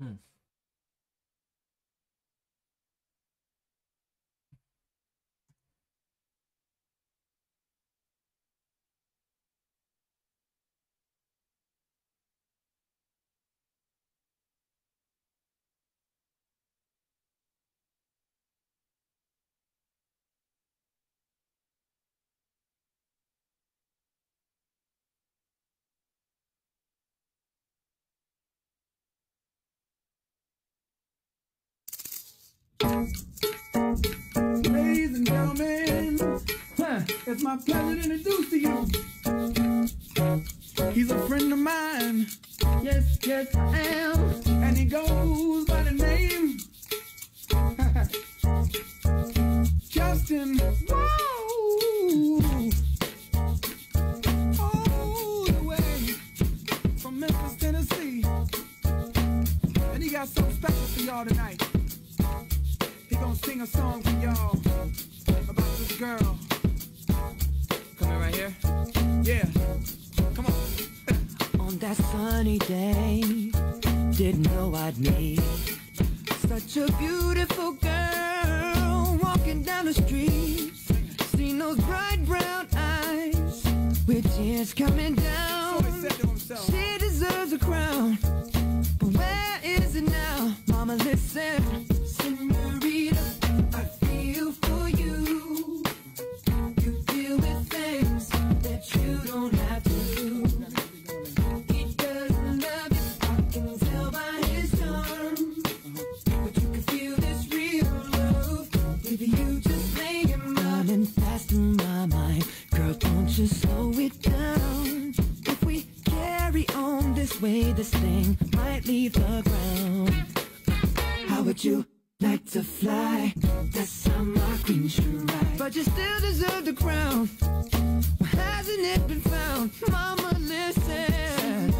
Hmm. Ladies and gentlemen, it's my pleasure to introduce to you. He's a friend of mine. Yes, yes, I am. And he goes by the name Justin. Whoa. The way from Memphis, Tennessee. And he got something special for y'all tonight. Gonna sing a song for y'all about this girl. Coming right here? Yeah. Come on. On that sunny day, didn't know I'd meet such a beautiful girl walking down the street. Seen those bright brown eyes with tears coming So down. he said to himself. She deserves a crown, but where is it now? Mama, listen, way, this thing might leave the ground. How would you like to fly? That's how my queen should ride. But you still deserve the crown. Why hasn't it been found? Mama, listen.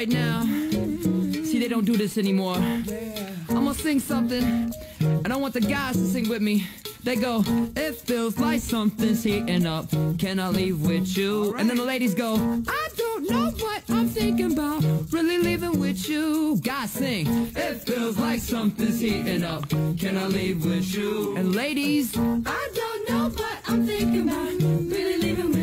Right now. See, they don't do this anymore. I'm gonna sing something, and I want the guys to sing with me. They go, it feels like something's heating up. Can I leave with you? And then the ladies go, I don't know what I'm thinking about. Really leaving with you. Guys sing, it feels like something's heating up. Can I leave with you? And ladies, I don't know what I'm thinking about. Really leaving with you.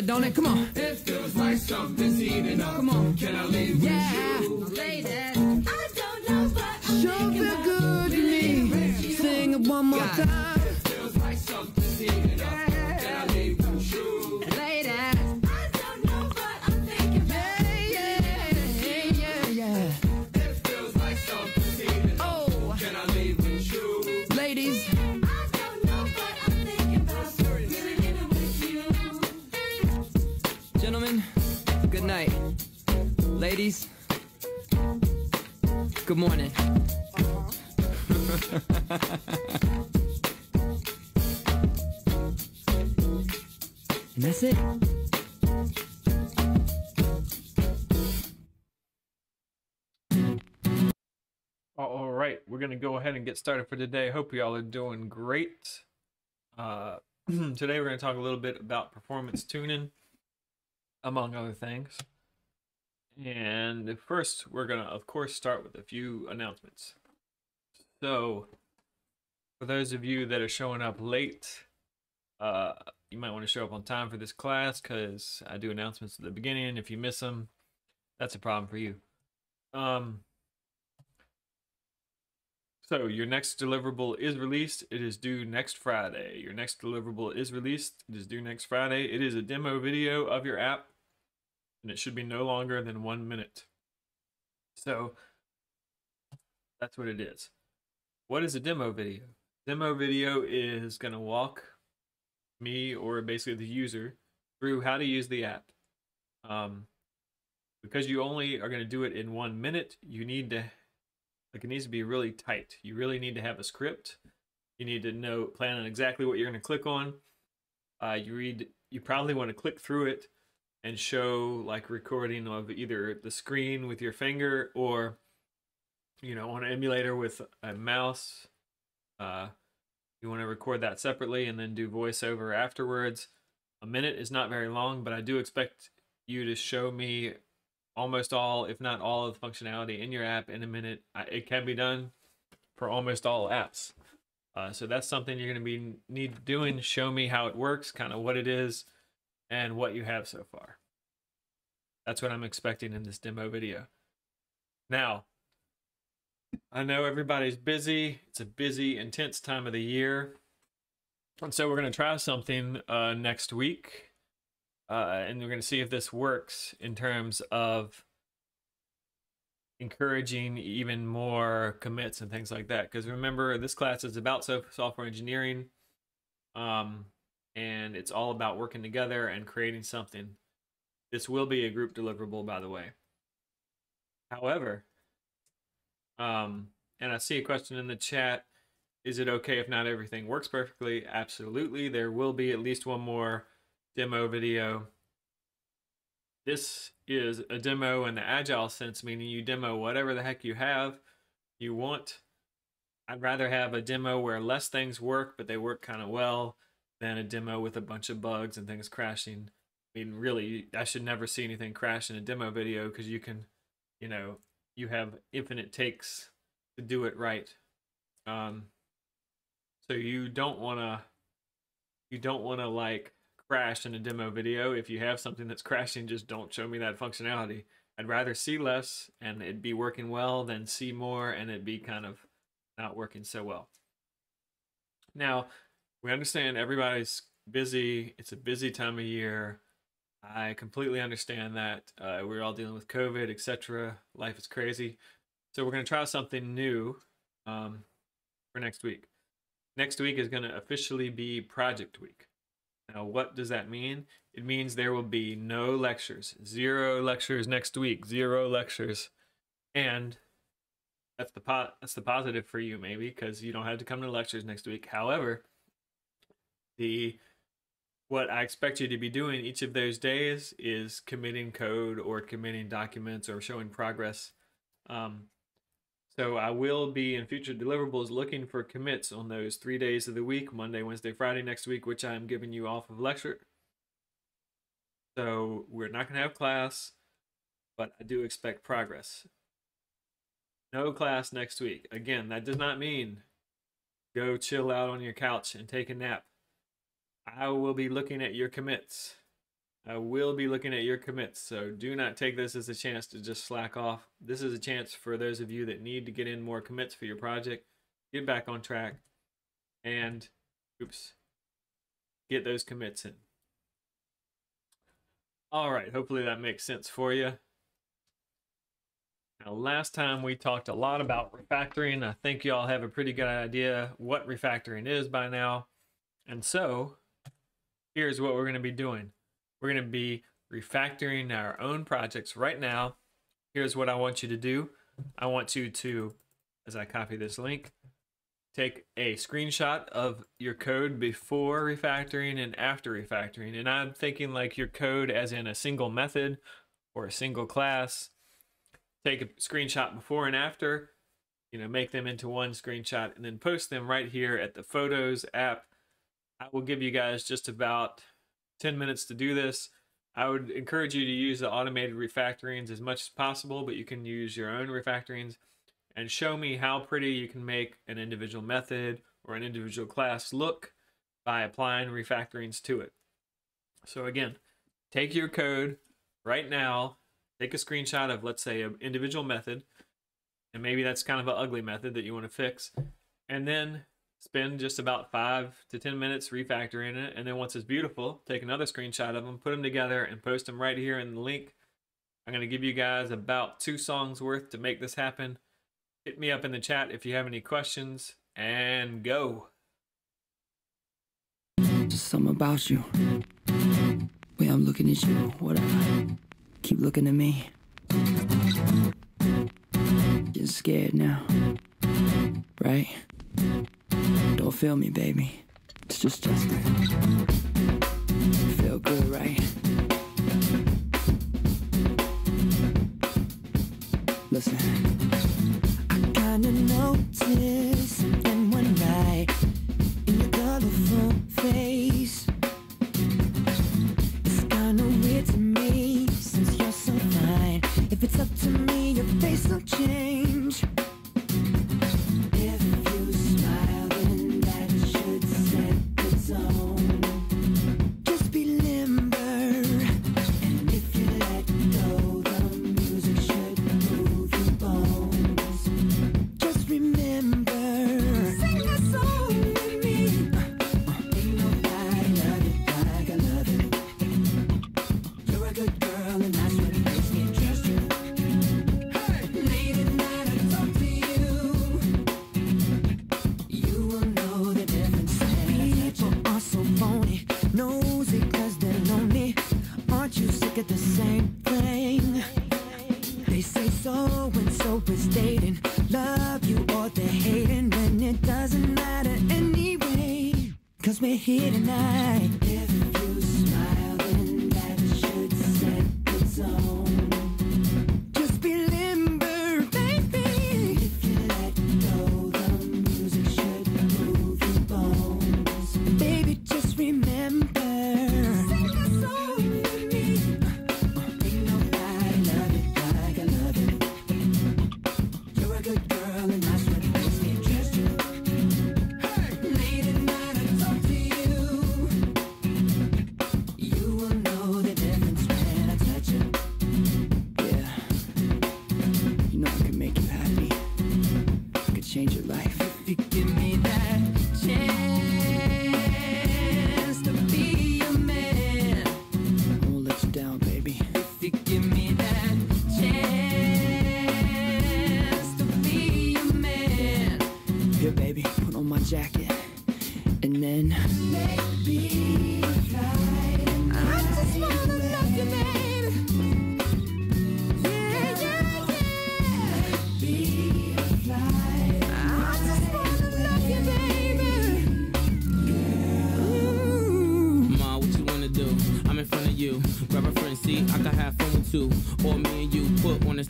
Feels good, don't it? Come on. It feels like something's heating up. Come on. Can I leave Yeah. Ladies, I don't know what I'm Sure thinking feel good to me. Sing it one more God. time. Feels like something's heating up. Can I leave with you? Ladies, good morning. and that's it. All right, we're gonna go ahead and get started for today. Hope y'all are doing great. Uh, today we're gonna talk a little bit about performance tuning, among other things. And first, we're gonna, of course, start with a few announcements. So, for those of you that are showing up late, uh, you might want to show up on time for this class because I do announcements at the beginning. If you miss them, that's a problem for you. Um, so your next deliverable is released. It is due next Friday. Your next deliverable is released. It is due next Friday. It is a demo video of your app, and it should be no longer than one minute. So that's what it is. What is a demo video? Demo video is going to walk me or basically the user through how to use the app. Um, because you only are going to do it in one minute, you need to like it needs to be really tight. You really need to have a script. You need to know plan on exactly what you're going to click on. Uh, you read. You probably want to click through it and show like recording of either the screen with your finger or you know on an emulator with a mouse. Uh, you want to record that separately and then do voiceover afterwards. A minute is not very long, but I do expect you to show me almost all, if not all, of the functionality in your app in a minute. It can be done for almost all apps. Uh, so that's something you're going to be need doing. Show me how it works, kind of what it is, and what you have so far. That's what I'm expecting in this demo video. Now, I know everybody's busy. It's a busy, intense time of the year. And so we're going to try something uh, next week uh, and we're going to see if this works in terms of encouraging even more commits and things like that. Because remember, this class is about software engineering, um, and it's all about working together and creating something. This will be a group deliverable, by the way. However, um, and I see a question in the chat. Is it okay if not everything works perfectly? Absolutely. There will be at least one more demo video. This is a demo in the agile sense, meaning you demo whatever the heck you have, you want. I'd rather have a demo where less things work, but they work kind of well, than a demo with a bunch of bugs and things crashing. I mean, really, I should never see anything crash in a demo video because you can, you know, you have infinite takes to do it right. Um, so you don't want to, you don't want to like crash in a demo video. If you have something that's crashing, just don't show me that functionality. I'd rather see less and it be working well than see more and it be kind of not working so well. Now, we understand everybody's busy. It's a busy time of year. I completely understand that. Uh, we're all dealing with COVID, etc. Life is crazy. So we're going to try something new um, for next week. Next week is going to officially be project week. Now, what does that mean? It means there will be no lectures, zero lectures next week, zero lectures, and that's the pot. That's the positive for you, maybe, because you don't have to come to lectures next week. However, the what I expect you to be doing each of those days is committing code or committing documents or showing progress. Um, so I will be in future deliverables looking for commits on those three days of the week, Monday, Wednesday, Friday next week, which I'm giving you off of lecture. So we're not going to have class, but I do expect progress. No class next week. Again, that does not mean go chill out on your couch and take a nap. I will be looking at your commits. I will be looking at your commits, so do not take this as a chance to just slack off. This is a chance for those of you that need to get in more commits for your project, get back on track, and oops, get those commits in. All right, hopefully that makes sense for you. Now, last time we talked a lot about refactoring. I think y'all have a pretty good idea what refactoring is by now. And so, here's what we're going to be doing. We're going to be refactoring our own projects right now here's what I want you to do. I want you to, as I copy this link, take a screenshot of your code before refactoring and after refactoring. And I'm thinking like your code as in a single method or a single class. Take a screenshot before and after, you know, make them into one screenshot and then post them right here at the Photos app. I will give you guys just about 10 minutes to do this. I would encourage you to use the automated refactorings as much as possible, but you can use your own refactorings and show me how pretty you can make an individual method or an individual class look by applying refactorings to it. So again, take your code right now, take a screenshot of let's say an individual method, and maybe that's kind of an ugly method that you want to fix, and then spend just about five to 10 minutes refactoring it. And then once it's beautiful, take another screenshot of them, put them together, and post them right here in the link. I'm going to give you guys about two songs worth to make this happen. Hit me up in the chat if you have any questions, and go. Just something about you. Way I'm looking at you, whatever. Keep looking at me. Getting scared now. Right? Don't feel me, baby. It's just Justin. Feel good, right? Listen. I kinda noticed something one night in your colorful face. It's kinda weird to me since you're so fine. If it's up to me, your face will change.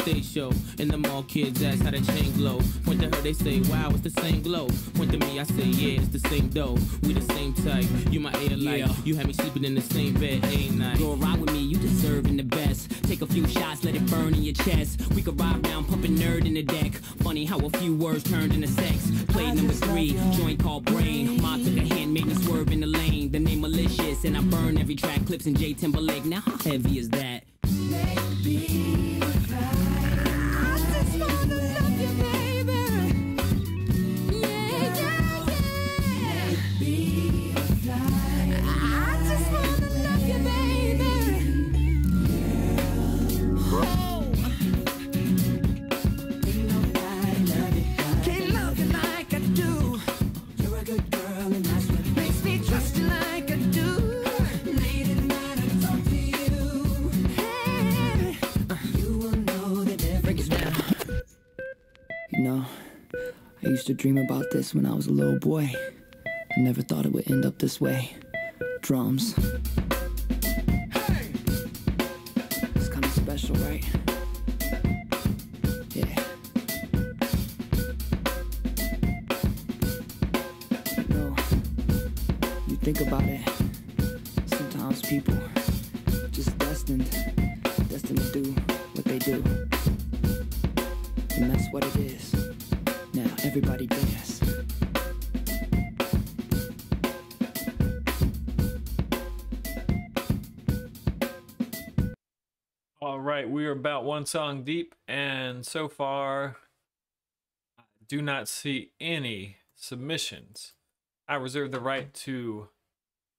Stage show. In the mall, kids ask how the chain glow. Point to her, they say, wow, it's the same glow. Point to me, I say, yeah, it's the same dough. We the same type. You my air light. Yeah. You had me sleeping in the same bed, ain't night. Go ride with me, you deserving the best. Take a few shots, let it burn in your chest. We could ride around pumping nerd in the deck. Funny how a few words turned into sex. Play number three, joint called brain. Ma took a hand, made me swerve in the lane. The name malicious, and I burn every track. Clips in J Timberlake. Now how heavy is that? dream about this when I was a little boy. I never thought it would end up this way. Drums. one song deep, and so far, I do not see any submissions. I reserve the right to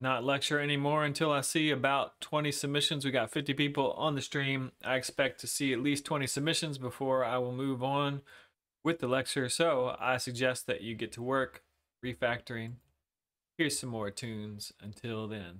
not lecture anymore until I see about 20 submissions. We got 50 people on the stream. I expect to see at least 20 submissions before I will move on with the lecture. So I suggest that you get to work refactoring. Here's some more tunes until then.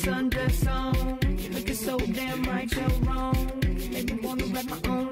sun just on. Looking so damn right, you're wrong. Maybe wanna write my own.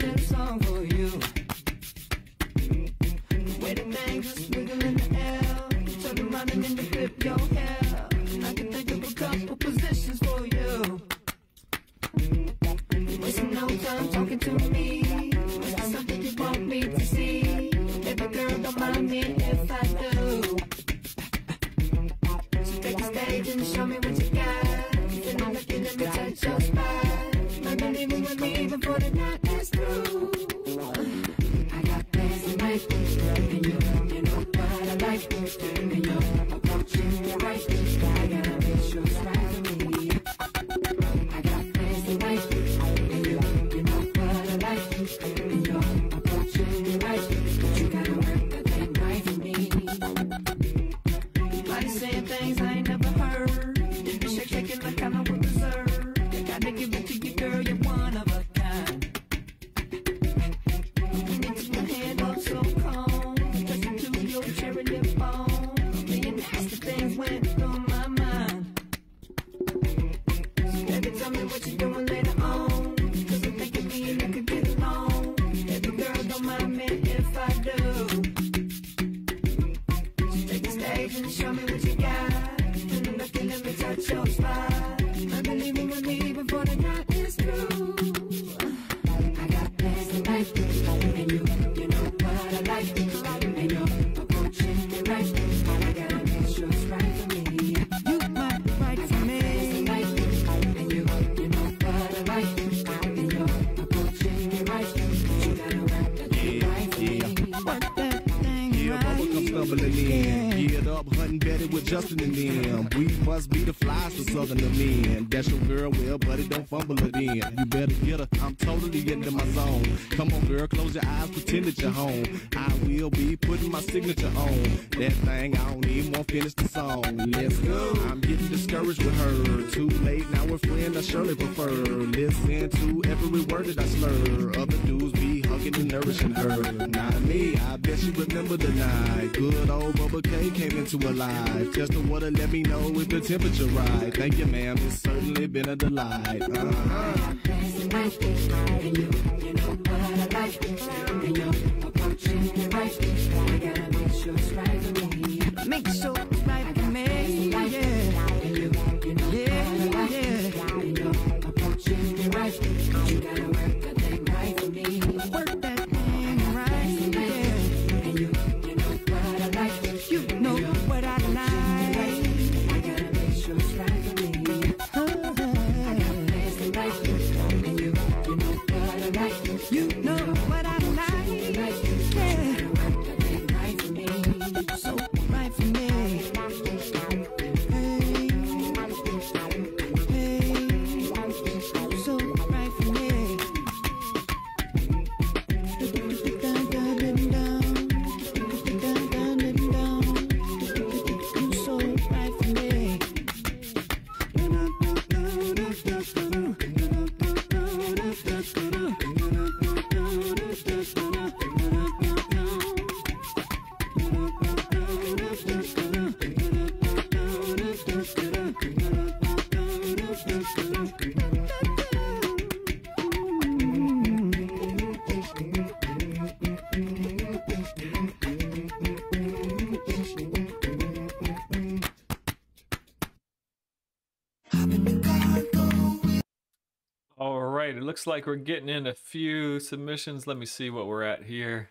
Looks like we're getting in a few submissions. Let me see what we're at here.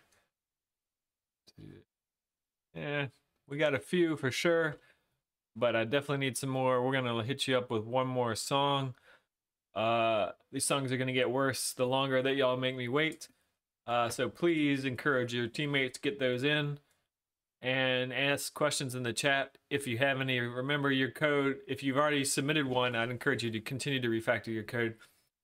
Yeah, we got a few for sure, but I definitely need some more. We're gonna hit you up with one more song. Uh, these songs are gonna get worse the longer that y'all make me wait. Uh, so please encourage your teammates to get those in and ask questions in the chat if you have any. Remember your code. If you've already submitted one, I'd encourage you to continue to refactor your code.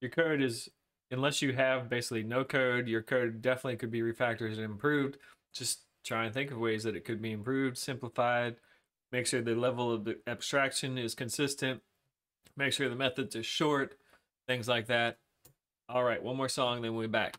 Your code is, unless you have basically no code, your code definitely could be refactored and improved. Just try and think of ways that it could be improved, simplified. Make sure the level of the abstraction is consistent. Make sure the methods are short, things like that. All right, one more song, then we'll be back.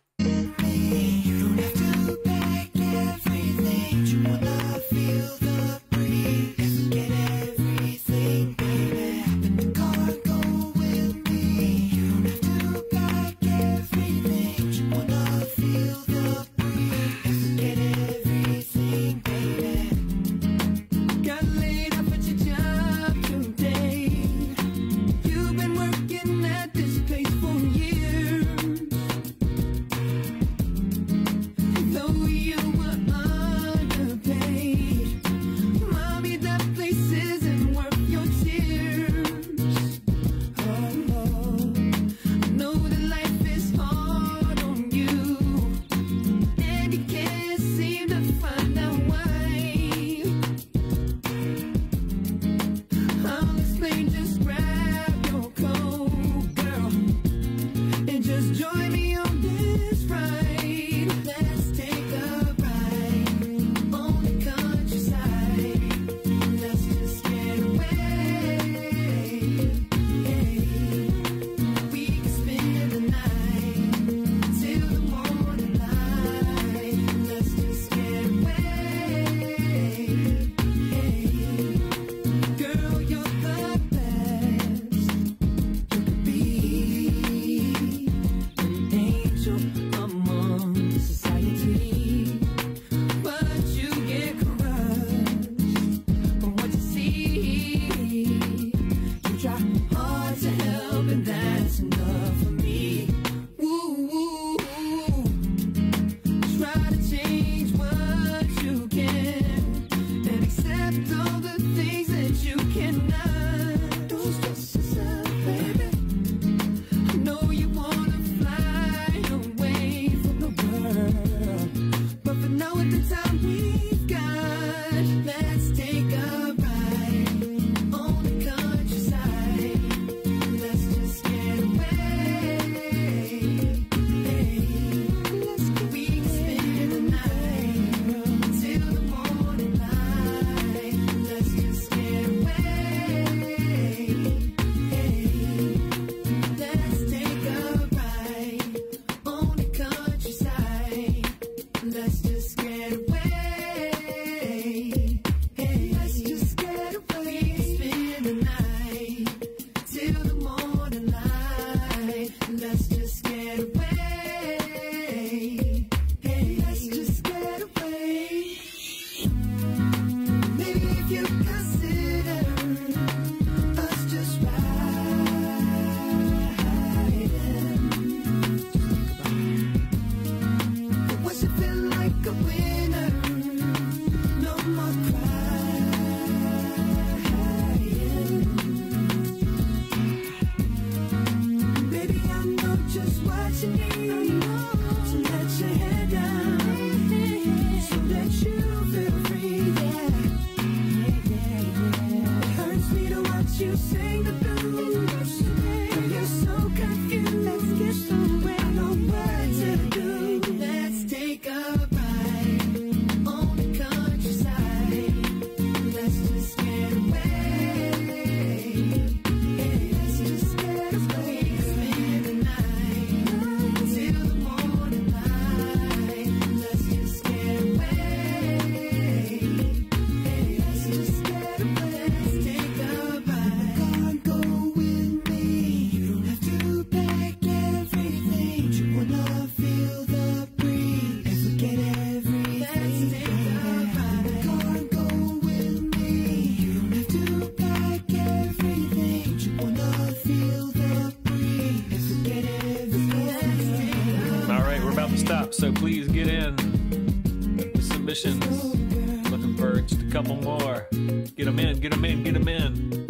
Looking for just a couple more. Get them in, get them in, get them in.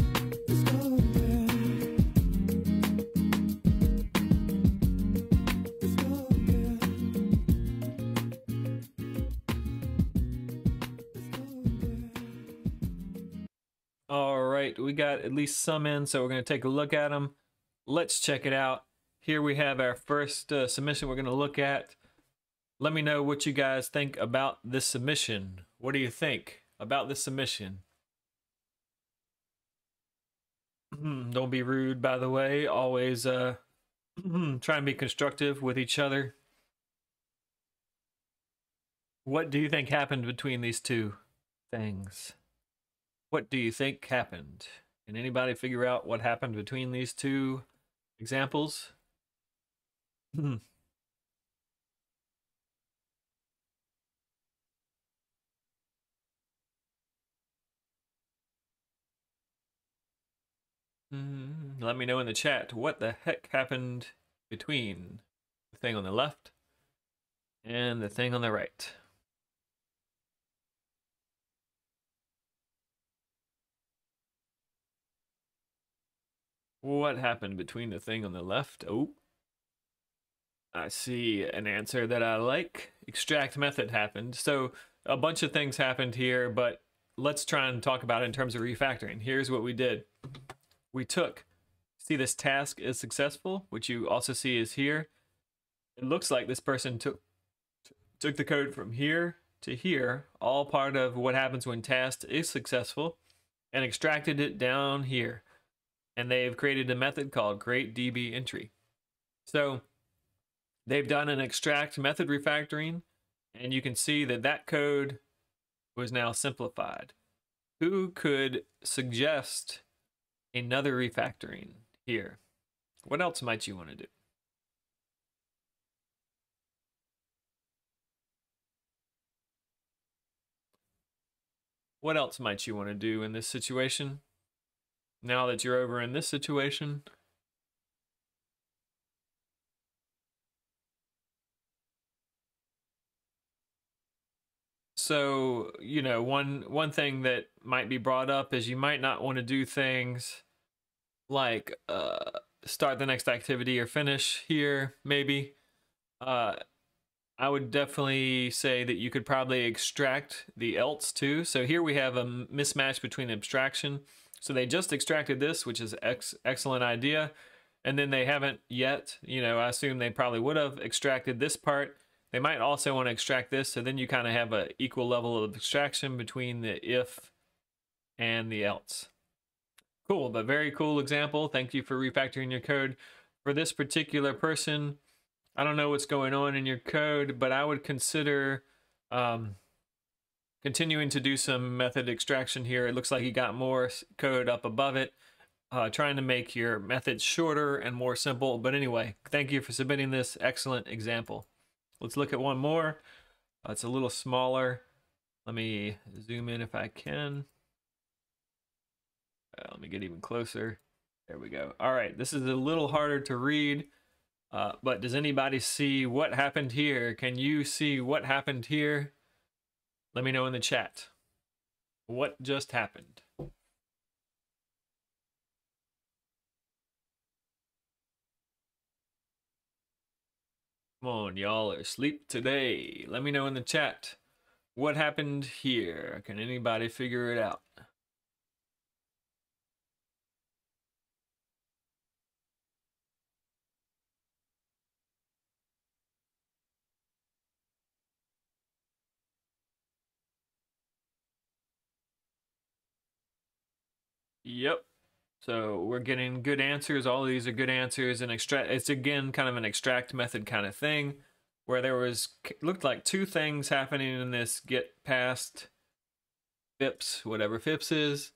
All right, we got at least some in, so we're going to take a look at them. Let's check it out. Here we have our first uh, submission we're going to look at. Let me know what you guys think about this submission. What do you think about this submission? Don't be rude, by the way. Always uh, try and be constructive with each other. What do you think happened between these two things? What do you think happened? Can anybody figure out what happened between these two examples? Mm, Let me know in the chat what the heck happened between the thing on the left and the thing on the right. What happened between the thing on the left? Oh, I see an answer that I like. Extract method happened. So a bunch of things happened here, but let's try and talk about it in terms of refactoring. Here's what we did. We took, see this task is successful, which you also see is here. It looks like this person took took the code from here to here, all part of what happens when task is successful, and extracted it down here. And they've created a method called create DB entry. So they've done an extract method refactoring, and you can see that that code was now simplified. Who could suggest another refactoring here? What else might you want to do? What else might you want to do in this situation? Now that you're over in this situation, so you know one one thing that might be brought up is you might not want to do things like uh, start the next activity or finish here maybe. Uh, i would definitely say that you could probably extract the else too. So here we have a mismatch between abstraction. So they just extracted this which is ex- excellent idea. And then they haven't yet you know i assume they probably would have extracted this part. They might also want to extract this, so then you kind of have an equal level of abstraction between the if and the else. Cool, but very cool example. Thank you for refactoring your code. For this particular person, I don't know what's going on in your code, but I would consider um, continuing to do some method extraction here. It looks like you got more code up above it. Uh, trying to make your methods shorter and more simple. But anyway, thank you for submitting this excellent example. Let's look at one more. Uh, it's a little smaller. Let me zoom in if I can. Uh, let me get even closer. There we go. All right, this is a little harder to read, uh, but does anybody see what happened here? Can you see what happened here? Let me know in the chat. What just happened? Come on, y'all are asleep today. Let me know in the chat what happened here. Can anybody figure it out? Yep. So we're getting good answers. All these are good answers, and extract. It's again kind of an extract method kind of thing, where there was looked like two things happening in this get past FIPS, whatever FIPS is,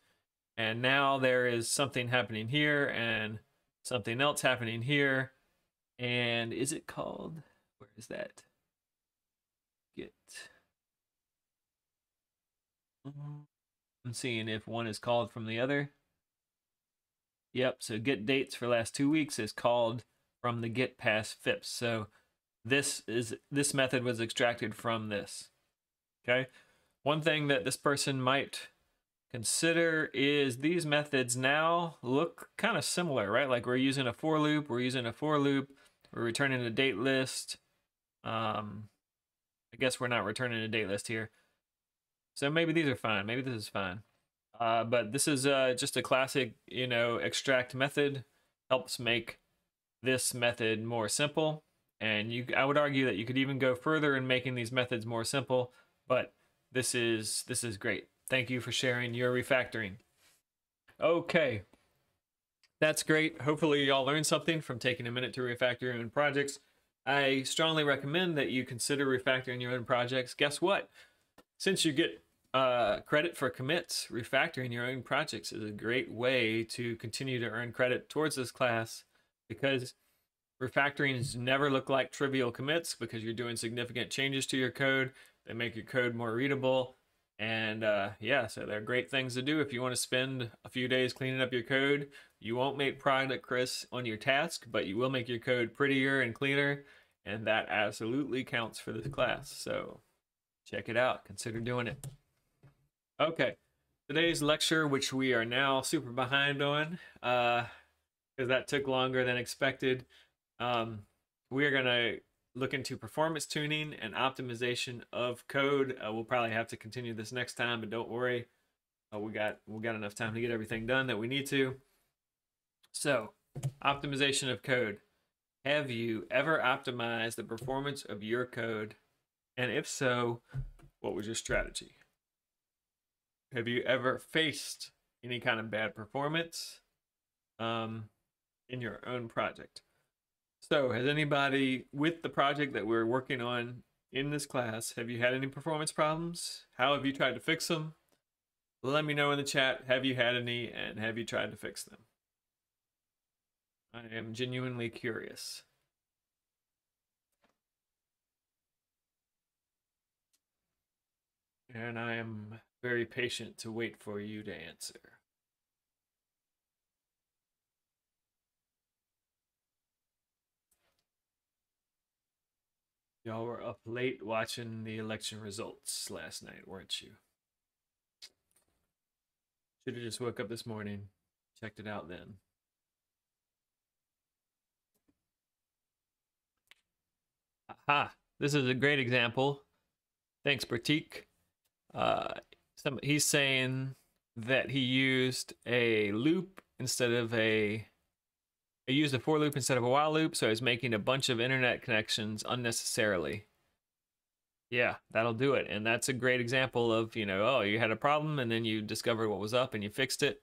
and now there is something happening here and something else happening here, and is it called? Where is that? Get. I'm seeing if one is called from the other. Yep, so get dates for last two weeks is called from the get past FIPS. So this is this method was extracted from this. Okay. One thing that this person might consider is these methods now look kind of similar, right? Like we're using a for loop, we're using a for loop, we're returning a date list. Um, I guess we're not returning a date list here. So maybe these are fine. Maybe this is fine. Uh, but this is uh, just a classic, you know, extract method. Helps make this method more simple. And you, I would argue that you could even go further in making these methods more simple. But this is this is great. Thank you for sharing your refactoring. Okay, that's great. Hopefully, y'all learned something from taking a minute to refactor your own projects. I strongly recommend that you consider refactoring your own projects. Guess what? Since you get uh, credit for commits, refactoring your own projects is a great way to continue to earn credit towards this class because refactorings never look like trivial commits because you're doing significant changes to your code that make your code more readable. And uh, yeah, so they're great things to do if you want to spend a few days cleaning up your code. You won't make progress on your task, but you will make your code prettier and cleaner. And that absolutely counts for this class. So check it out. Consider doing it. Okay. Today's lecture, which we are now super behind on, because uh, that took longer than expected, um, we are going to look into performance tuning and optimization of code. Uh, we'll probably have to continue this next time, but don't worry. Uh, we got we got enough time to get everything done that we need to. So, optimization of code. Have you ever optimized the performance of your code? And if so, what was your strategy? Have you ever faced any kind of bad performance um, in your own project? So, has anybody with the project that we're working on in this class, have you had any performance problems? How have you tried to fix them? Let me know in the chat. Have you had any and have you tried to fix them? I am genuinely curious. And I am very patient to wait for you to answer. Y'all were up late watching the election results last night, weren't you? Should have just woke up this morning, checked it out then. Aha, this is a great example. Thanks, Pratik. Uh, some, he's saying that he used a loop instead of a he used a for loop instead of a while loop, so he's making a bunch of internet connections unnecessarily. Yeah, that'll do it. And that's a great example of, you know, oh, you had a problem and then you discovered what was up and you fixed it.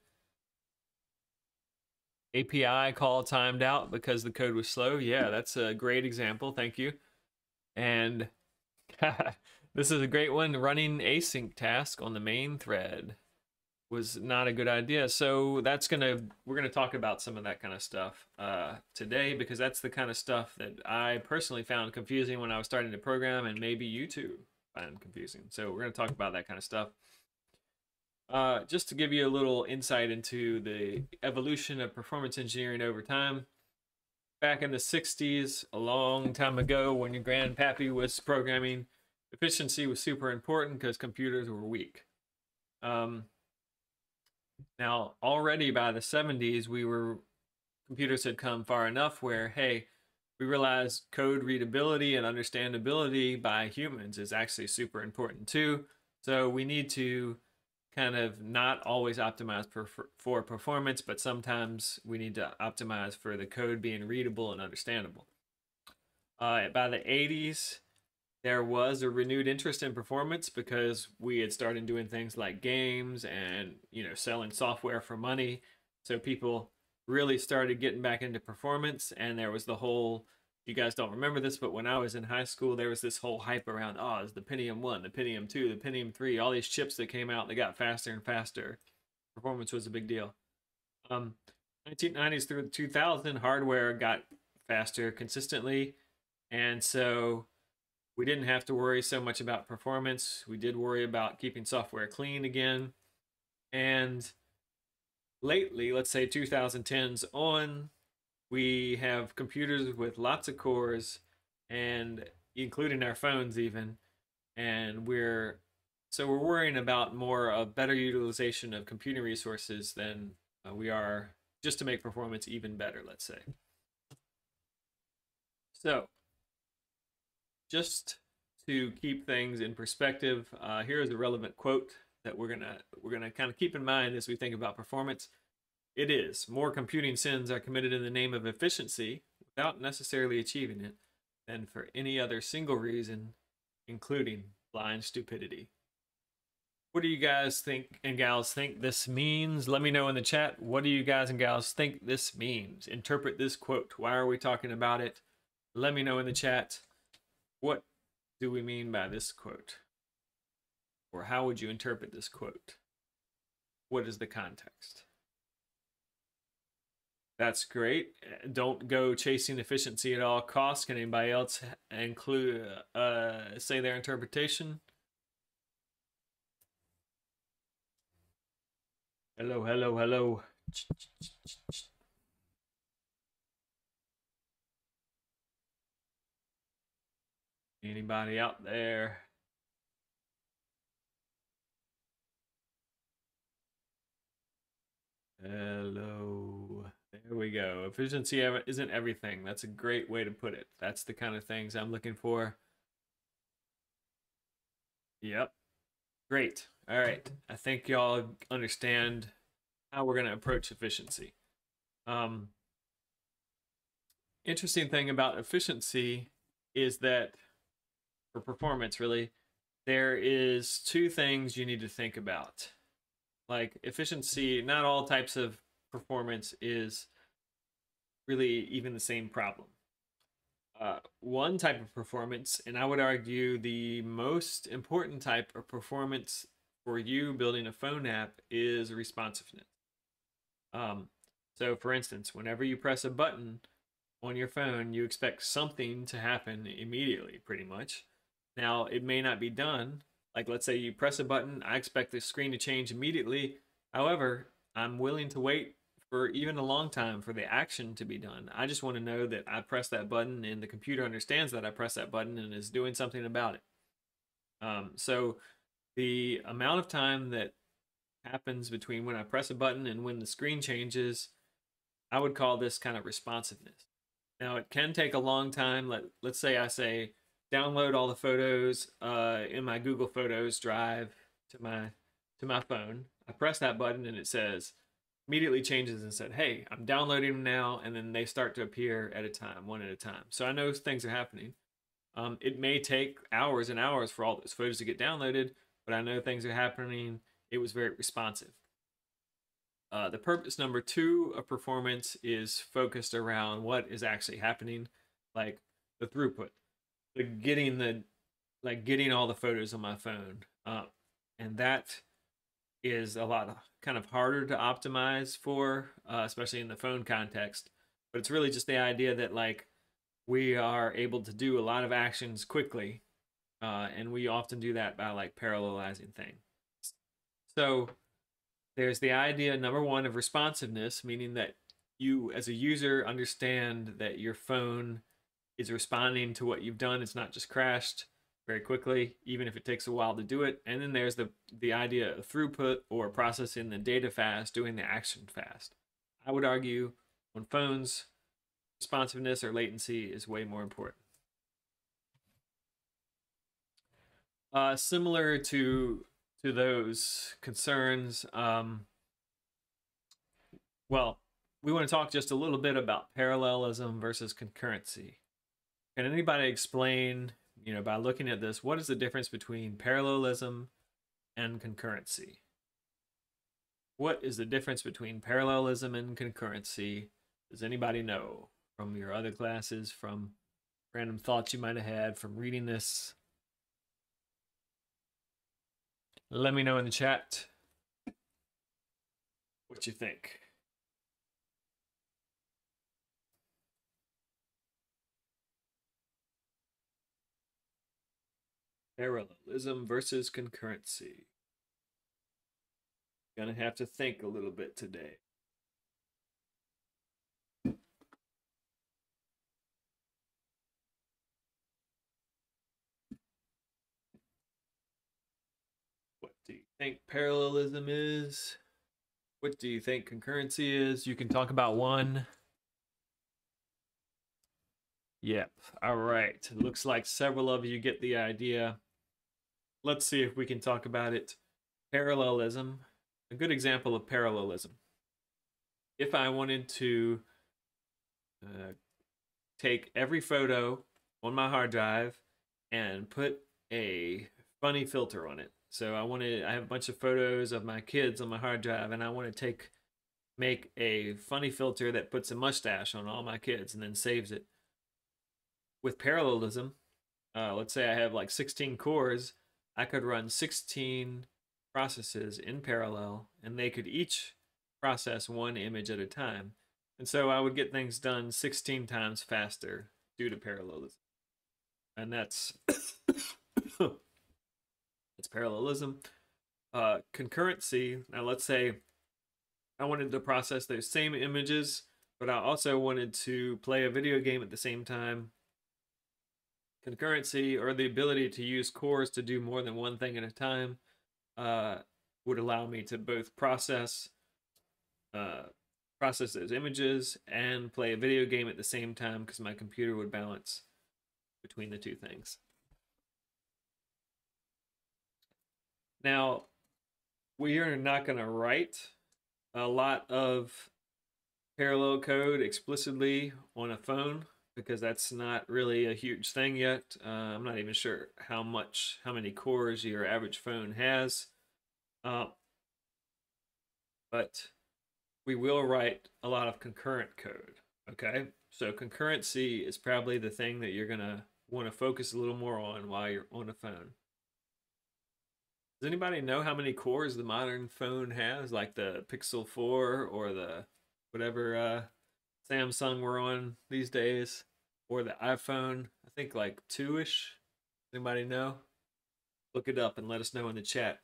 API call timed out because the code was slow. Yeah, that's a great example. Thank you. And this is a great one running async task on the main thread was not a good idea. So that's gonna we're gonna talk about some of that kind of stuff uh, today because that's the kind of stuff that I personally found confusing when I was starting to program, and maybe you too find confusing. So we're gonna talk about that kind of stuff. Uh, just to give you a little insight into the evolution of performance engineering over time. Back in the 60s, a long time ago, when your grandpappy was programming, efficiency was super important because computers were weak. Um, now, already by the 70s, we were computers had come far enough where, hey, we realized code readability and understandability by humans is actually super important too. So we need to kind of not always optimize per, for performance, but sometimes we need to optimize for the code being readable and understandable. Uh, by the 80s, there was a renewed interest in performance because we had started doing things like games and you know selling software for money. So people really started getting back into performance and there was the whole you guys don't remember this but when i was in high school there was this whole hype around oh it's the pentium 1 the pentium 2 the pentium 3 all these chips that came out they got faster and faster. Performance was a big deal. Um 1990s through 2000 hardware got faster consistently. And so we didn't have to worry so much about performance. We did worry about keeping software clean again. And lately, let's say 2010s on, we have computers with lots of cores and including our phones even and we're so we're worrying about more a better utilization of computing resources than uh, we are just to make performance even better, let's say. So, just to keep things in perspective, uh, here is a relevant quote that we're gonna we're gonna kind of keep in mind as we think about performance. It is more computing sins are committed in the name of efficiency without necessarily achieving it than for any other single reason, including blind stupidity. What do you guys think and gals think this means? Let me know in the chat. What do you guys and gals think this means? Interpret this quote. Why are we talking about it? Let me know in the chat. What do we mean by this quote? Or how would you interpret this quote? What is the context? That's great. Don't go chasing efficiency at all costs. Can anybody else include uh, say their interpretation? Hello, hello, hello. Anybody out there? Hello. There we go. Efficiency isn't everything. That's a great way to put it. That's the kind of things I'm looking for. Yep. Great. All right. I think y'all understand how we're going to approach efficiency. Um, interesting thing about efficiency is that for performance, really, there is two things you need to think about. Like efficiency, not all types of performance is really even the same problem. Uh, one type of performance, and I would argue the most important type of performance for you building a phone app is responsiveness. Um, so, for instance, whenever you press a button on your phone, you expect something to happen immediately, pretty much. Now, it may not be done. Like, let's say you press a button, I expect the screen to change immediately. However, I'm willing to wait for even a long time for the action to be done. I just want to know that I press that button and the computer understands that I press that button and is doing something about it. Um, so the amount of time that happens between when I press a button and when the screen changes, I would call this kind of responsiveness. Now it can take a long time. Let let's say I say download all the photos uh, in my Google Photos drive to my to my phone. I press that button and it says immediately changes and said, "Hey, I'm downloading them now," and then they start to appear at a time, one at a time. So I know things are happening. Um, it may take hours and hours for all those photos to get downloaded, but I know things are happening. It was very responsive. Uh, the purpose number two of performance is focused around what is actually happening, like the throughput, the getting the, like getting all the photos on my phone, uh, and that is a lot of, kind of harder to optimize for, uh, especially in the phone context. But it's really just the idea that like we are able to do a lot of actions quickly, uh, and we often do that by like parallelizing things. So there's the idea number one of responsiveness, meaning that you as a user understand that your phone is responding to what you've done. It's not just crashed very quickly, even if it takes a while to do it. And then there's the the idea of throughput or processing the data fast, doing the action fast. I would argue on phones, responsiveness or latency is way more important. Uh, similar to to those concerns, um, well, we want to talk just a little bit about parallelism versus concurrency. Can anybody explain, you know, by looking at this, what is the difference between parallelism and concurrency? What is the difference between parallelism and concurrency? Does anybody know from your other classes, from random thoughts you might have had from reading this? Let me know in the chat what you think. Parallelism versus concurrency. Gonna have to think a little bit today. What do you think parallelism is? What do you think concurrency is? You can talk about one. Yep. All right. Looks like several of you get the idea. Let's see if we can talk about it. Parallelism. A good example of parallelism. If I wanted to uh, take every photo on my hard drive and put a funny filter on it. So I wanted I have a bunch of photos of my kids on my hard drive and I want to take make a funny filter that puts a mustache on all my kids and then saves it. With parallelism, uh, let's say I have like 16 cores, I could run 16 processes in parallel and they could each process one image at a time. And so I would get things done 16 times faster due to parallelism. And that's it's parallelism. Uh, concurrency. Now let's say I wanted to process those same images, but I also wanted to play a video game at the same time. Concurrency or the ability to use cores to do more than one thing at a time uh, would allow me to both process uh, process those images and play a video game at the same time because my computer would balance between the two things. Now, we are not going to write a lot of parallel code explicitly on a phone because that's not really a huge thing yet. Uh, I'm not even sure how much, how many cores your average phone has. Uh, but we will write a lot of concurrent code. Okay, so concurrency is probably the thing that you're gonna want to focus a little more on while you're on a phone. Does anybody know how many cores the modern phone has, like the Pixel 4 or the whatever uh, Samsung we're on these days, or the iPhone? I think like two ish. Anybody know? Look it up and let us know in the chat.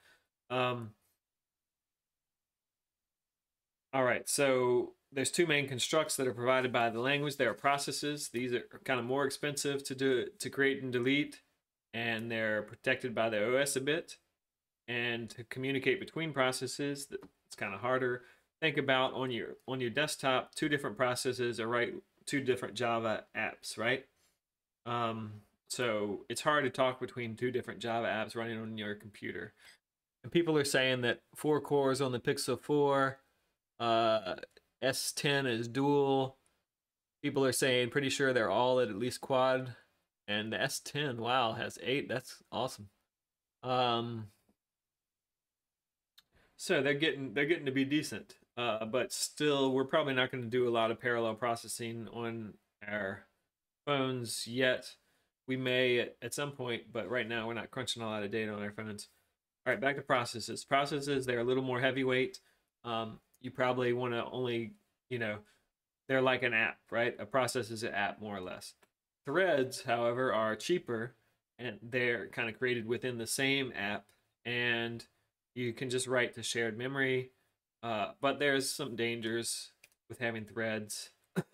Um, all right, so there's two main constructs that are provided by the language. There are processes. These are kind of more expensive to do to create and delete, and they're protected by the OS a bit. And to communicate between processes, it's kind of harder. Think about on your on your desktop, two different processes are write two different Java apps, right? Um, so it's hard to talk between two different Java apps running on your computer. And people are saying that four cores on the Pixel 4 uh, S10 is dual. People are saying pretty sure they're all at at least quad. And the S10, wow, has eight. That's awesome. Um, so they're getting they're getting to be decent. Uh, but still, we're probably not going to do a lot of parallel processing on our phones yet. We may at, at some point, but right now we're not crunching a lot of data on our phones. All right, back to processes. Processes, they're a little more heavyweight. Um, you probably want to only, you know, they're like an app, right? A process is an app, more or less. Threads, however, are cheaper and they're kind of created within the same app and you can just write to shared memory. Uh, but there's some dangers with having threads.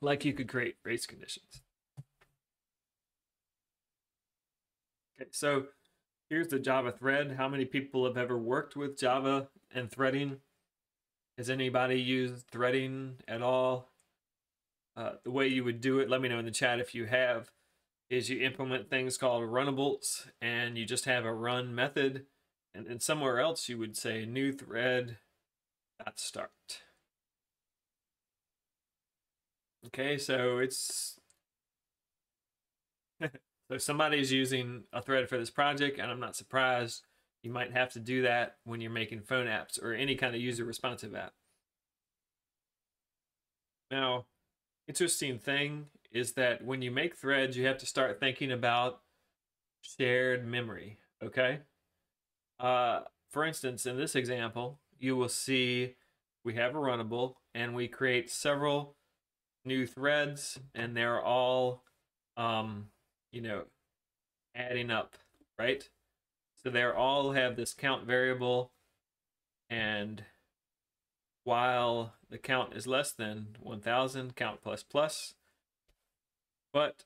like you could create race conditions. Okay, so Here's the Java thread. How many people have ever worked with Java and threading? Has anybody used threading at all? Uh, the way you would do it, let me know in the chat if you have, is you implement things called runnables and you just have a run method. And then somewhere else you would say new thread dot start. Okay, so it's So somebody's using a thread for this project, and I'm not surprised you might have to do that when you're making phone apps or any kind of user responsive app. Now, interesting thing is that when you make threads, you have to start thinking about shared memory, okay? Uh, for instance, in this example, you will see we have a runnable and we create several new threads and they're all um, you know, adding up, right? So they all have this count variable, and while the count is less than 1000, count plus plus. But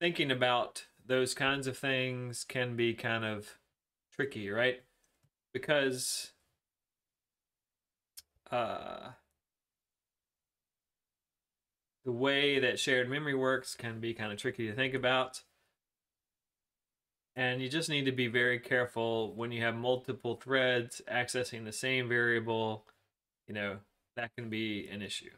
thinking about those kinds of things can be kind of tricky, right? Because uh, the way that shared memory works can be kind of tricky to think about. And you just need to be very careful when you have multiple threads accessing the same variable, you know, that can be an issue.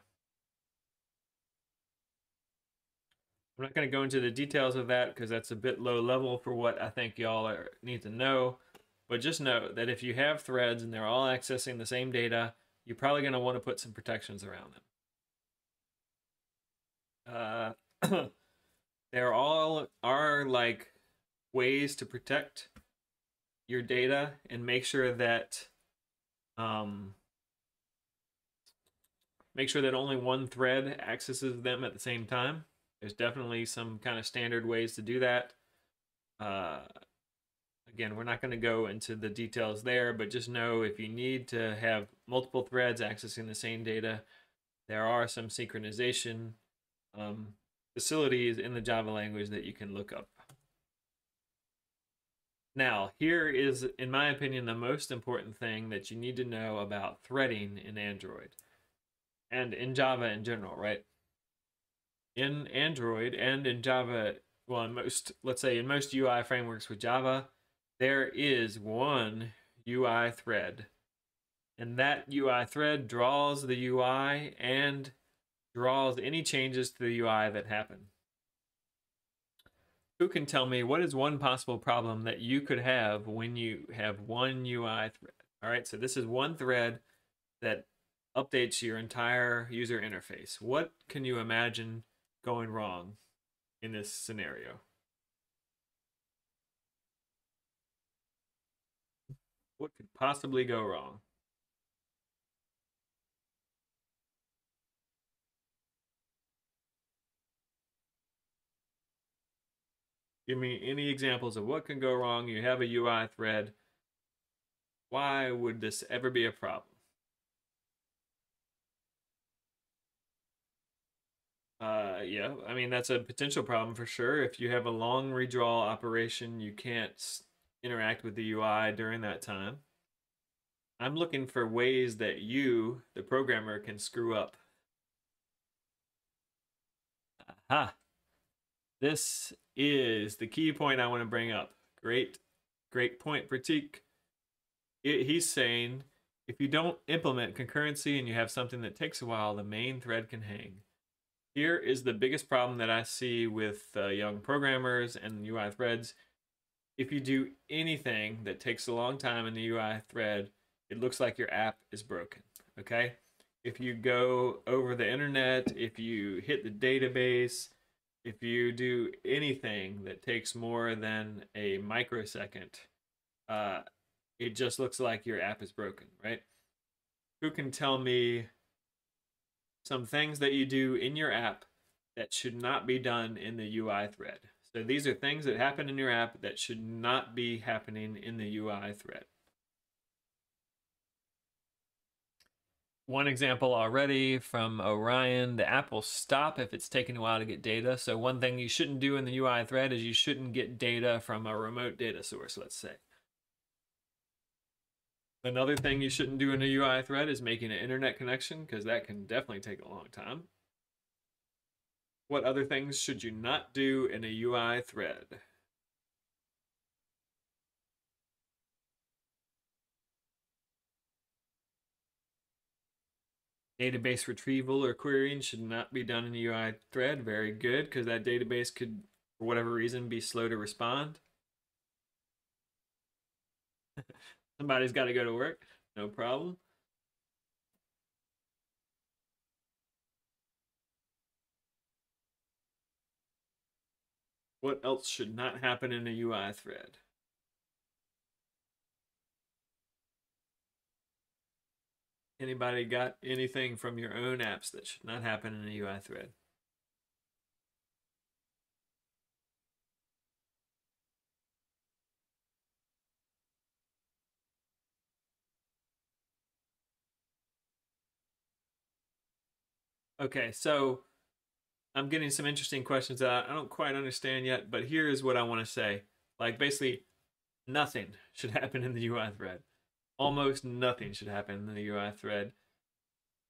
I'm not going to go into the details of that because that's a bit low level for what I think y'all need to know. But just know that if you have threads and they're all accessing the same data, you're probably going to want to put some protections around them. Uh, there all are like ways to protect your data and make sure that um, make sure that only one thread accesses them at the same time. There's definitely some kind of standard ways to do that. Uh, again, we're not going to go into the details there, but just know if you need to have multiple threads accessing the same data, there are some synchronization um, facilities in the Java language that you can look up. Now, here is, in my opinion, the most important thing that you need to know about threading in Android and in Java in general, right? In Android and in Java, well, in most, let's say in most UI frameworks with Java, there is one UI thread. And that UI thread draws the UI and draws any changes to the UI that happen. Who can tell me what is one possible problem that you could have when you have one UI thread? All right, so this is one thread that updates your entire user interface. What can you imagine going wrong in this scenario? What could possibly go wrong? Give me any examples of what can go wrong. You have a UI thread. Why would this ever be a problem? Uh, yeah, I mean, that's a potential problem for sure. If you have a long redraw operation, you can't interact with the UI during that time. I'm looking for ways that you, the programmer, can screw up. Aha. This is the key point I want to bring up. Great, great point, Pratik. He's saying if you don't implement concurrency and you have something that takes a while, the main thread can hang. Here is the biggest problem that I see with uh, young programmers and UI threads. If you do anything that takes a long time in the UI thread, it looks like your app is broken. Okay? If you go over the internet, if you hit the database, if you do anything that takes more than a microsecond, uh, it just looks like your app is broken, right? Who can tell me some things that you do in your app that should not be done in the UI thread? So these are things that happen in your app that should not be happening in the UI thread. One example already from Orion, the app will stop if it's taking a while to get data. So one thing you shouldn't do in the UI thread is you shouldn't get data from a remote data source, let's say. Another thing you shouldn't do in a UI thread is making an internet connection because that can definitely take a long time. What other things should you not do in a UI thread? Database retrieval or querying should not be done in a UI thread. Very good, because that database could, for whatever reason, be slow to respond. Somebody's got to go to work. No problem. What else should not happen in a UI thread? Anybody got anything from your own apps that should not happen in a UI thread? Okay, so I'm getting some interesting questions that I don't quite understand yet, but here is what I want to say. Like basically nothing should happen in the UI thread. Almost nothing should happen in the UI thread.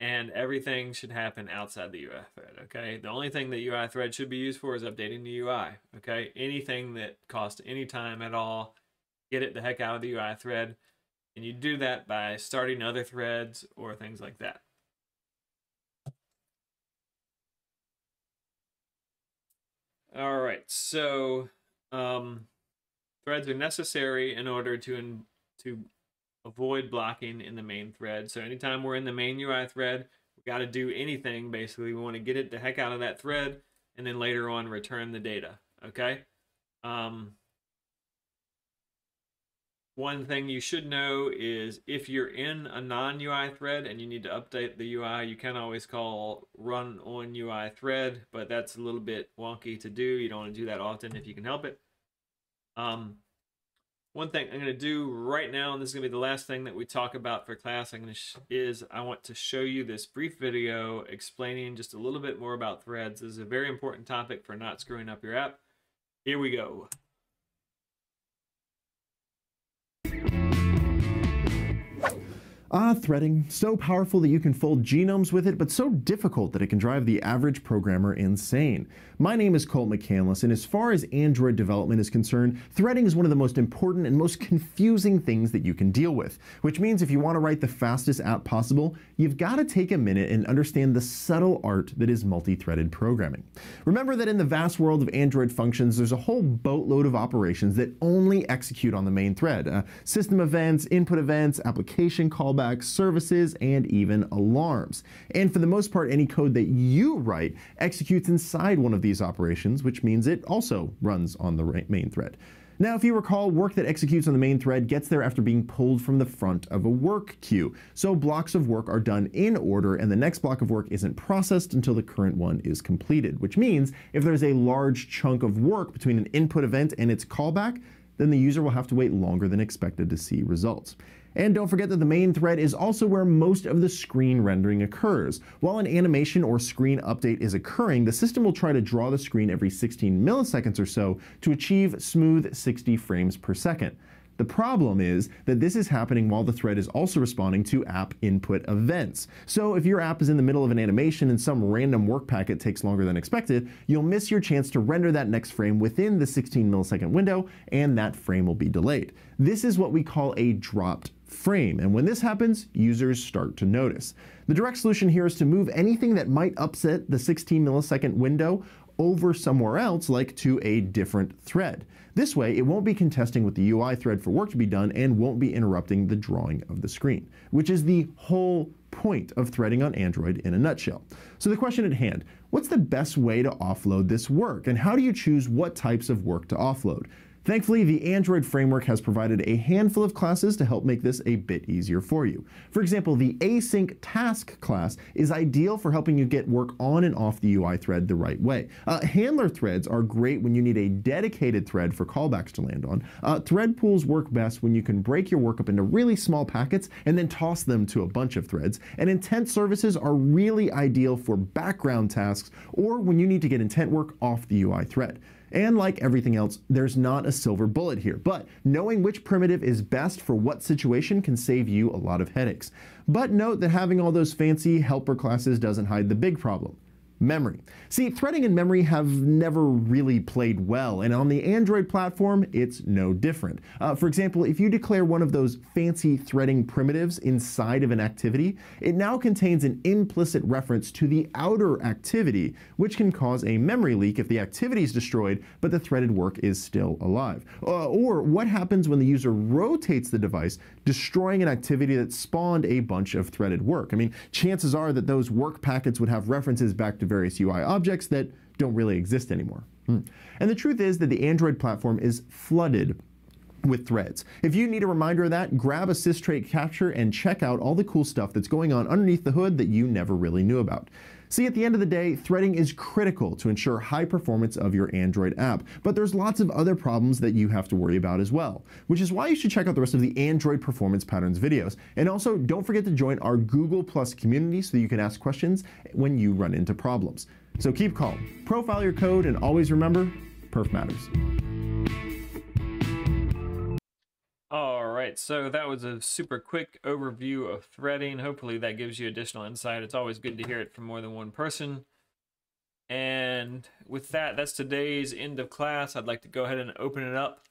And everything should happen outside the UI thread, okay? The only thing that UI thread should be used for is updating the UI, okay? Anything that costs any time at all, get it the heck out of the UI thread. And you do that by starting other threads or things like that. All right, so um, threads are necessary in order to in, to avoid blocking in the main thread. So anytime we're in the main UI thread, we got to do anything basically. We want to get it the heck out of that thread and then later on return the data. Okay. Um, one thing you should know is if you're in a non-UI thread and you need to update the UI, you can always call run on UI thread, but that's a little bit wonky to do. You don't want to do that often if you can help it. Um, one thing I'm going to do right now, and this is going to be the last thing that we talk about for class, I'm going to is I want to show you this brief video explaining just a little bit more about threads. This is a very important topic for not screwing up your app. Here we go. Ah, threading. So powerful that you can fold genomes with it, but so difficult that it can drive the average programmer insane. My name is Colt McAnlis, and as far as Android development is concerned, threading is one of the most important and most confusing things that you can deal with. Which means if you want to write the fastest app possible, you've got to take a minute and understand the subtle art that is multi-threaded programming. Remember that in the vast world of Android functions, there's a whole boatload of operations that only execute on the main thread. Uh, system events, input events, application callbacks, services, and even alarms. And for the most part, any code that you write executes inside one of these operations, which means it also runs on the main thread. Now, if you recall, work that executes on the main thread gets there after being pulled from the front of a work queue. So blocks of work are done in order, and the next block of work isn't processed until the current one is completed, which means if there's a large chunk of work between an input event and its callback, then the user will have to wait longer than expected to see results. And don't forget that the main thread is also where most of the screen rendering occurs. While an animation or screen update is occurring, the system will try to draw the screen every 16 milliseconds or so to achieve smooth 60 frames per second. The problem is that this is happening while the thread is also responding to app input events. So if your app is in the middle of an animation and some random work packet takes longer than expected, you'll miss your chance to render that next frame within the 16 millisecond window and that frame will be delayed. This is what we call a dropped frame. And when this happens, users start to notice. The direct solution here is to move anything that might upset the 16 millisecond window over somewhere else, like to a different thread. This way, it won't be contesting with the UI thread for work to be done and won't be interrupting the drawing of the screen, which is the whole point of threading on Android in a nutshell. So the question at hand, what's the best way to offload this work? And how do you choose what types of work to offload? Thankfully, the Android framework has provided a handful of classes to help make this a bit easier for you. For example, the async task class is ideal for helping you get work on and off the UI thread the right way. Uh, handler threads are great when you need a dedicated thread for callbacks to land on. Uh, thread pools work best when you can break your work up into really small packets and then toss them to a bunch of threads. And intent services are really ideal for background tasks or when you need to get intent work off the UI thread. And like everything else, there's not a silver bullet here, but knowing which primitive is best for what situation can save you a lot of headaches. But note that having all those fancy helper classes doesn't hide the big problem memory. See, threading and memory have never really played well, and on the Android platform, it's no different. Uh, for example, if you declare one of those fancy threading primitives inside of an activity, it now contains an implicit reference to the outer activity, which can cause a memory leak if the activity is destroyed, but the threaded work is still alive. Uh, or what happens when the user rotates the device, destroying an activity that spawned a bunch of threaded work? I mean, chances are that those work packets would have references back to various UI objects that don't really exist anymore. Hmm. And the truth is that the Android platform is flooded with threads. If you need a reminder of that, grab a systrace capture and check out all the cool stuff that's going on underneath the hood that you never really knew about. See, at the end of the day, threading is critical to ensure high performance of your Android app, but there's lots of other problems that you have to worry about as well, which is why you should check out the rest of the Android performance patterns videos. And also, don't forget to join our Google Plus community so that you can ask questions when you run into problems. So keep calm, profile your code, and always remember perf matters. All right, so that was a super quick overview of threading. Hopefully, that gives you additional insight. It's always good to hear it from more than one person. And with that, that's today's end of class. I'd like to go ahead and open it up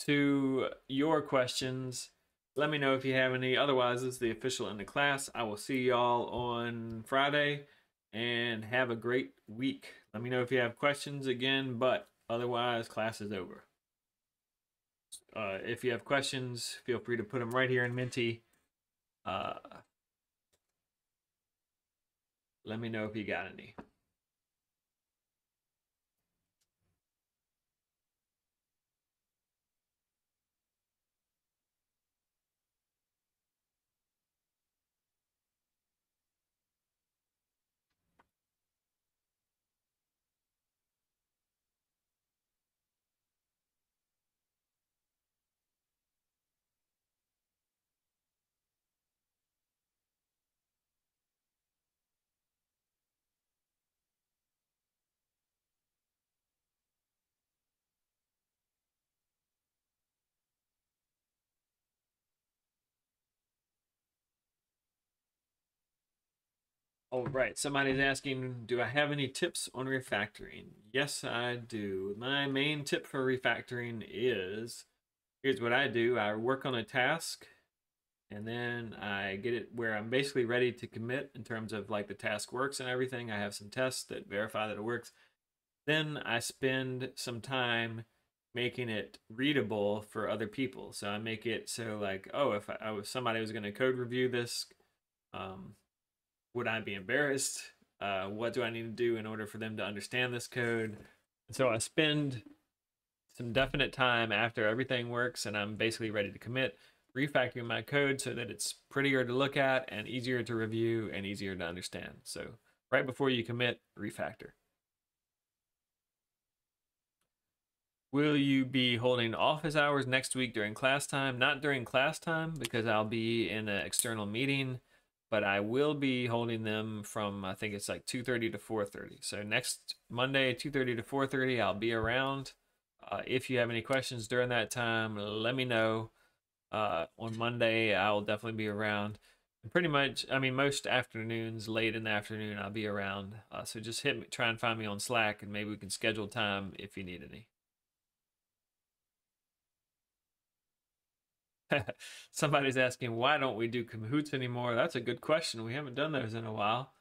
to your questions. Let me know if you have any. Otherwise, this is the official end of class. I will see y'all on Friday and have a great week. Let me know if you have questions again, but otherwise, class is over. Uh, if you have questions, feel free to put them right here in Minty. Uh, let me know if you got any. All right, somebody's asking, do I have any tips on refactoring? Yes, I do. My main tip for refactoring is here's what I do I work on a task and then I get it where I'm basically ready to commit in terms of like the task works and everything. I have some tests that verify that it works. Then I spend some time making it readable for other people. So I make it so like, oh, if I, if somebody was going to code review this, um, would I be embarrassed? Uh, what do I need to do in order for them to understand this code? So I spend some definite time after everything works and I'm basically ready to commit, refactoring my code so that it's prettier to look at and easier to review and easier to understand. So right before you commit, refactor. Will you be holding office hours next week during class time? Not during class time because I'll be in an external meeting but I will be holding them from I think it's like 2:30 to 4:30. So next Monday 2:30 to 4:30 I'll be around. Uh, if you have any questions during that time, let me know. Uh, on Monday I'll definitely be around. And pretty much, I mean, most afternoons, late in the afternoon, I'll be around. Uh, so just hit me, try and find me on Slack, and maybe we can schedule time if you need any. Somebody's asking why don't we do Kahoots anymore? That's a good question. We haven't done those in a while.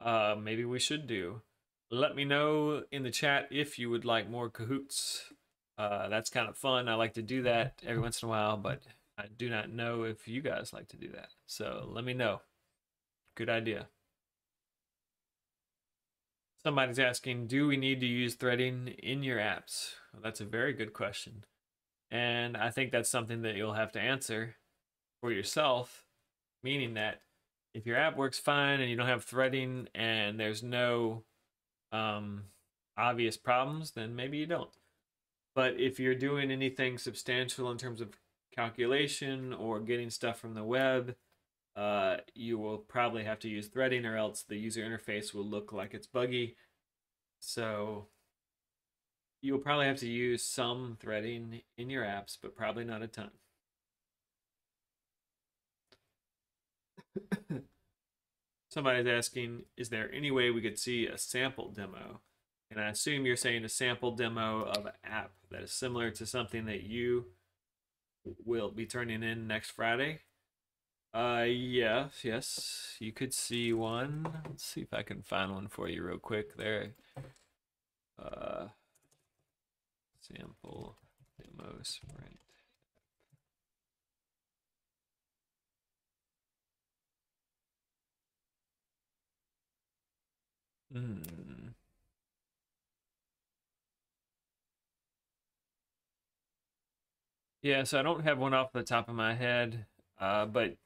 Uh, maybe we should do. Let me know in the chat if you would like more Kahoots. Uh, that's kind of fun. I like to do that every once in a while, but I do not know if you guys like to do that. So let me know. Good idea. Somebody's asking, do we need to use threading in your apps? Well, that's a very good question. And I think that's something that you'll have to answer for yourself, meaning that if your app works fine and you don't have threading and there's no um, obvious problems, then maybe you don't. But if you're doing anything substantial in terms of calculation or getting stuff from the web, uh, you will probably have to use threading or else the user interface will look like it's buggy. So You'll probably have to use some threading in your apps, but probably not a ton. Somebody's asking, is there any way we could see a sample demo? And I assume you're saying a sample demo of an app that is similar to something that you will be turning in next Friday. Uh, yes, yes, you could see one. Let's see if I can find one for you real quick there. Uh, sample demo sprite. Hmm. Yeah, so I don't have one off the top of my head, uh, but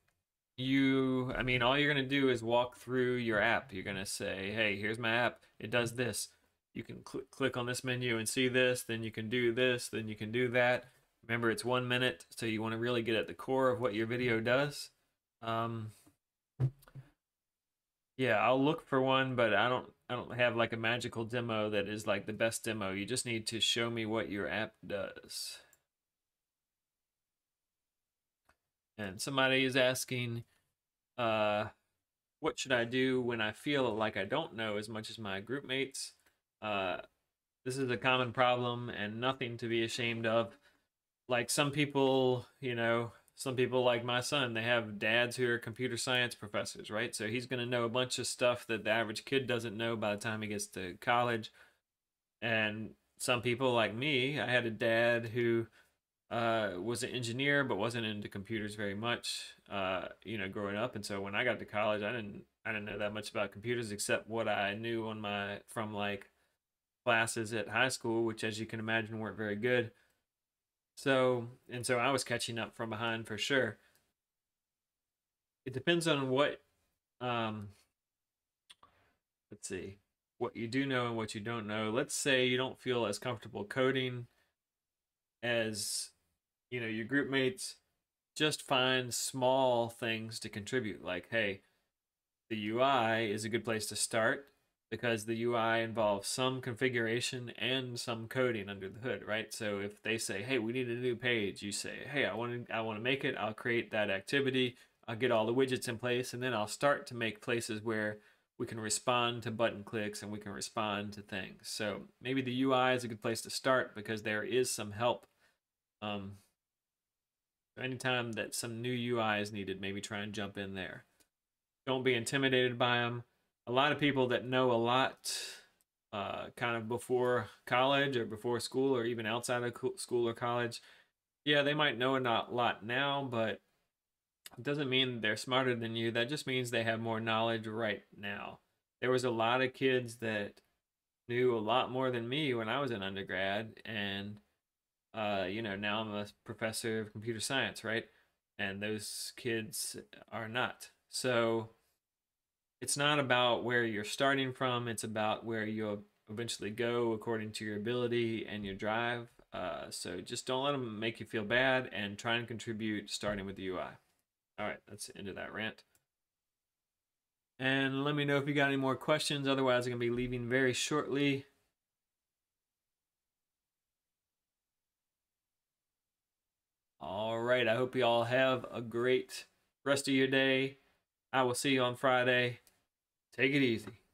you, I mean, all you're going to do is walk through your app. You're going to say, hey, here's my app. It does this you can cl click on this menu and see this, then you can do this, then you can do that. Remember, it's one minute, so you want to really get at the core of what your video does. Um, yeah, I'll look for one, but I don't I don't have like a magical demo that is like the best demo. You just need to show me what your app does. And somebody is asking, uh, what should I do when I feel like I don't know as much as my group mates? Uh, this is a common problem and nothing to be ashamed of. Like some people, you know, some people like my son, they have dads who are computer science professors, right? So he's going to know a bunch of stuff that the average kid doesn't know by the time he gets to college. And some people like me, I had a dad who uh, was an engineer but wasn't into computers very much, uh, you know, growing up. And so when I got to college, I didn't I didn't know that much about computers except what I knew on my from like classes at high school, which as you can imagine weren't very good. So and so I was catching up from behind for sure. It depends on what um let's see what you do know and what you don't know. Let's say you don't feel as comfortable coding as you know your group mates just find small things to contribute like hey the ui is a good place to start because the ui involves some configuration and some coding under the hood right so if they say hey we need a new page you say hey i want to i want to make it i'll create that activity i'll get all the widgets in place and then i'll start to make places where we can respond to button clicks and we can respond to things so maybe the ui is a good place to start because there is some help um, anytime that some new UI is needed, maybe try and jump in there. Don't be intimidated by them. A lot of people that know a lot uh, kind of before college or before school or even outside of school or college, yeah, they might know a lot now, but it doesn't mean they're smarter than you. That just means they have more knowledge right now. There was a lot of kids that knew a lot more than me when I was an undergrad, and uh, you know, now I'm a professor of computer science, right? And those kids are not. So it's not about where you're starting from, it's about where you'll eventually go according to your ability and your drive. Uh, so just don't let them make you feel bad and try and contribute starting with the UI. All right, that's the end of that rant. And let me know if you got any more questions. Otherwise, I'm going to be leaving very shortly. All right. I hope you all have a great rest of your day. I will see you on Friday. Take it easy.